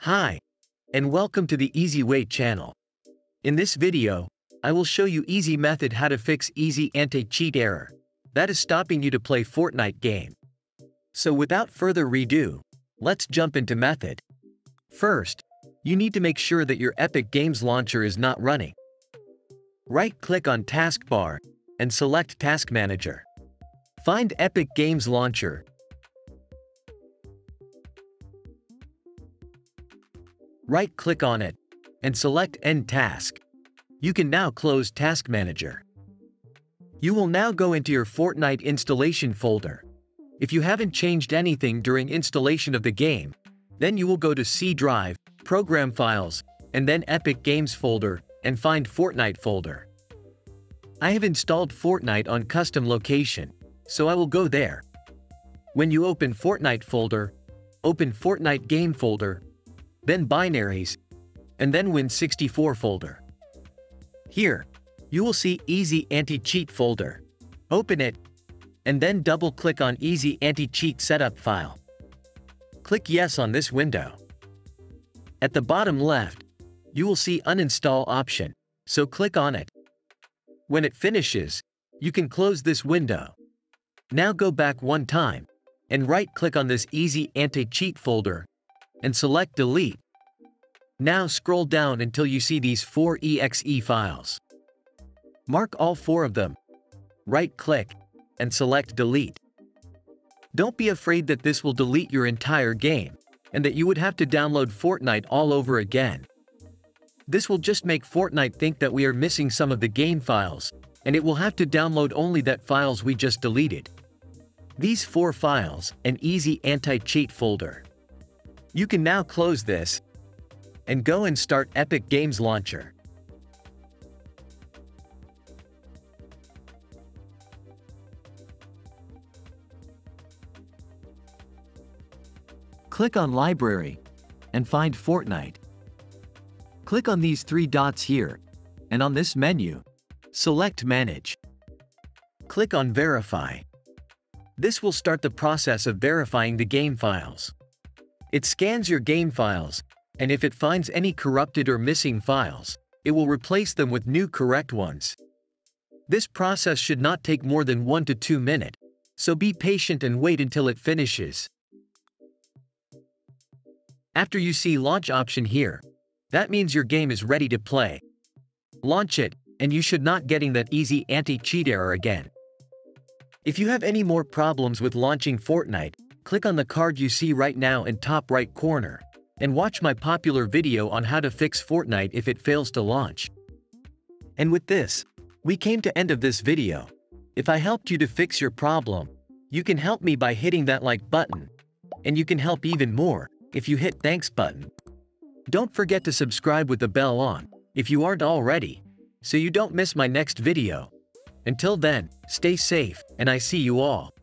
Hi, and welcome to the Easy Way channel. In this video, I will show you easy method how to fix easy anti-cheat error that is stopping you to play Fortnite game. So without further redo, let's jump into method. First, you need to make sure that your Epic Games launcher is not running. Right-click on Taskbar and select Task Manager. Find Epic Games Launcher right-click on it, and select End Task. You can now close Task Manager. You will now go into your Fortnite installation folder. If you haven't changed anything during installation of the game, then you will go to C Drive, Program Files, and then Epic Games folder, and find Fortnite folder. I have installed Fortnite on custom location, so I will go there. When you open Fortnite folder, open Fortnite game folder, then binaries, and then Win64 folder. Here, you will see Easy Anti-Cheat folder. Open it, and then double-click on Easy Anti-Cheat Setup file. Click Yes on this window. At the bottom left, you will see Uninstall option, so click on it. When it finishes, you can close this window. Now go back one time, and right-click on this Easy Anti-Cheat folder and select Delete. Now scroll down until you see these four exe files. Mark all four of them. Right-click and select Delete. Don't be afraid that this will delete your entire game and that you would have to download Fortnite all over again. This will just make Fortnite think that we are missing some of the game files, and it will have to download only that files we just deleted. These four files, an easy anti-cheat folder. You can now close this and go and start Epic Games Launcher. Click on Library and find Fortnite. Click on these three dots here, and on this menu, select Manage. Click on Verify. This will start the process of verifying the game files. It scans your game files, and if it finds any corrupted or missing files, it will replace them with new correct ones. This process should not take more than 1 to 2 minutes, so be patient and wait until it finishes. After you see launch option here, that means your game is ready to play. Launch it, and you should not getting that easy anti-cheat error again. If you have any more problems with launching Fortnite, click on the card you see right now in top right corner, and watch my popular video on how to fix Fortnite if it fails to launch. And with this, we came to end of this video. If I helped you to fix your problem, you can help me by hitting that like button. And you can help even more if you hit thanks button. Don't forget to subscribe with the bell on if you aren't already, so you don't miss my next video. Until then, stay safe, and I see you all.